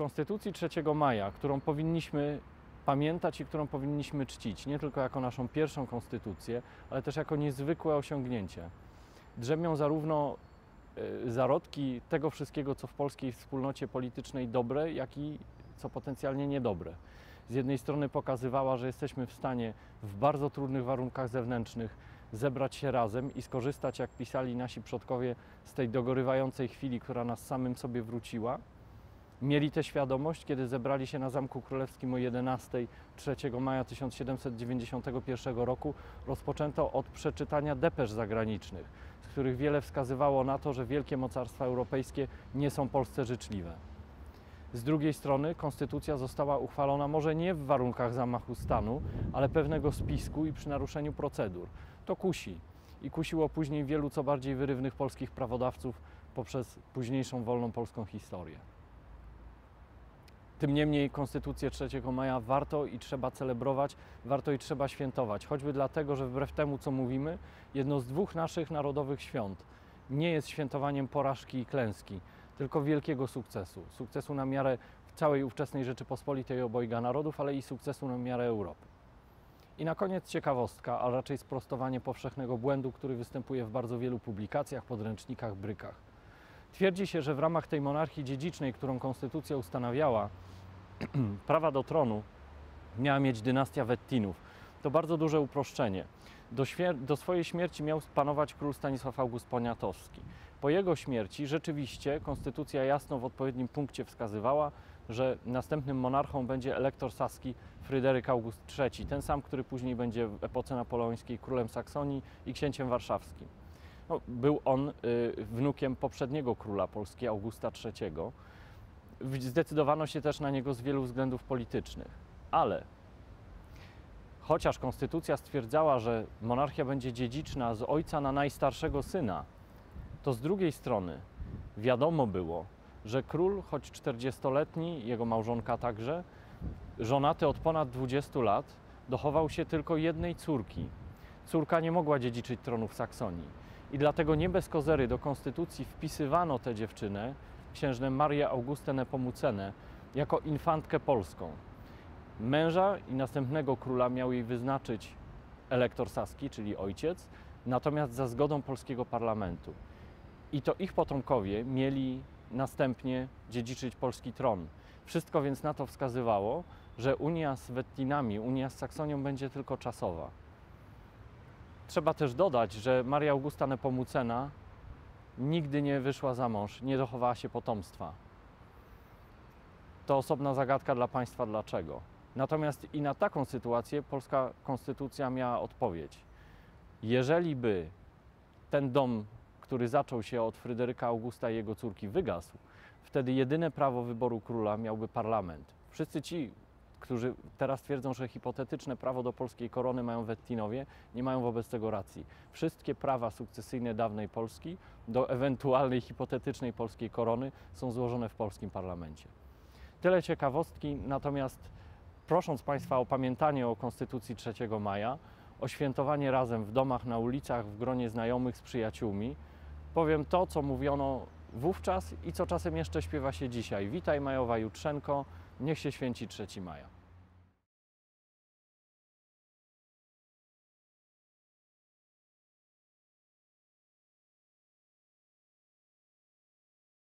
Konstytucji 3 maja, którą powinniśmy pamiętać i którą powinniśmy czcić, nie tylko jako naszą pierwszą konstytucję, ale też jako niezwykłe osiągnięcie. Drzemią zarówno y, zarodki tego wszystkiego, co w polskiej wspólnocie politycznej dobre, jak i co potencjalnie niedobre. Z jednej strony pokazywała, że jesteśmy w stanie w bardzo trudnych warunkach zewnętrznych zebrać się razem i skorzystać, jak pisali nasi przodkowie, z tej dogorywającej chwili, która nas samym sobie wróciła. Mieli tę świadomość, kiedy zebrali się na Zamku Królewskim o 11 3 maja 1791 roku. Rozpoczęto od przeczytania depesz zagranicznych, z których wiele wskazywało na to, że wielkie mocarstwa europejskie nie są Polsce życzliwe. Z drugiej strony konstytucja została uchwalona może nie w warunkach zamachu stanu, ale pewnego spisku i przy naruszeniu procedur. To kusi i kusiło później wielu co bardziej wyrywnych polskich prawodawców poprzez późniejszą wolną polską historię. Tym niemniej Konstytucję 3 maja warto i trzeba celebrować, warto i trzeba świętować, choćby dlatego, że wbrew temu, co mówimy, jedno z dwóch naszych narodowych świąt nie jest świętowaniem porażki i klęski, tylko wielkiego sukcesu. Sukcesu na miarę całej ówczesnej Rzeczypospolitej obojga narodów, ale i sukcesu na miarę Europy. I na koniec ciekawostka, a raczej sprostowanie powszechnego błędu, który występuje w bardzo wielu publikacjach, podręcznikach, brykach. Twierdzi się, że w ramach tej monarchii dziedzicznej, którą konstytucja ustanawiała, prawa do tronu miała mieć dynastia Wettinów. To bardzo duże uproszczenie. Do, do, swojej śmierci miał panować król Stanisław August Poniatowski. Po jego śmierci rzeczywiście konstytucja jasno w odpowiednim punkcie wskazywała, że następnym monarchą będzie elektor saski Fryderyk August III, ten sam, który później będzie w epoce napoleońskiej królem Saksonii i księciem warszawskim. No, był on y, wnukiem poprzedniego króla Polski, Augusta III. Zdecydowano się też na niego z wielu względów politycznych, ale chociaż konstytucja stwierdzała, że monarchia będzie dziedziczna z ojca na najstarszego syna, to z drugiej strony wiadomo było, że król, choć 40-letni, jego małżonka także, żonaty od ponad 20 lat, dochował się tylko jednej córki. Córka nie mogła dziedziczyć tronu w Saksonii. I dlatego nie bez kozery do konstytucji wpisywano tę dziewczynę, księżnę Marię Augustę Nepomucenę, jako infantkę polską. Męża i następnego króla miał jej wyznaczyć elektor saski, czyli ojciec, natomiast za zgodą polskiego parlamentu. I to ich potomkowie mieli następnie dziedziczyć polski tron. Wszystko więc na to wskazywało, że Unia z Wettinami, Unia z Saksonią będzie tylko czasowa. Trzeba też dodać, że Maria Augusta Nepomucena nigdy nie wyszła za mąż, nie dochowała się potomstwa. To osobna zagadka dla państwa dlaczego. Natomiast i na taką sytuację polska konstytucja miała odpowiedź. Jeżeli by ten dom, który zaczął się od Fryderyka Augusta i jego córki, wygasł, wtedy jedyne prawo wyboru króla miałby parlament. Wszyscy ci, którzy teraz twierdzą, że hipotetyczne prawo do polskiej korony mają Wettinowie, nie mają wobec tego racji. Wszystkie prawa sukcesyjne dawnej Polski do ewentualnej hipotetycznej polskiej korony są złożone w polskim parlamencie. Tyle ciekawostki, natomiast prosząc Państwa o pamiętanie o Konstytucji 3 maja, o świętowanie razem w domach, na ulicach, w gronie znajomych, z przyjaciółmi, powiem to, co mówiono wówczas i co czasem jeszcze śpiewa się dzisiaj. Witaj Majowa Jutrzenko, niech się święci 3 maja.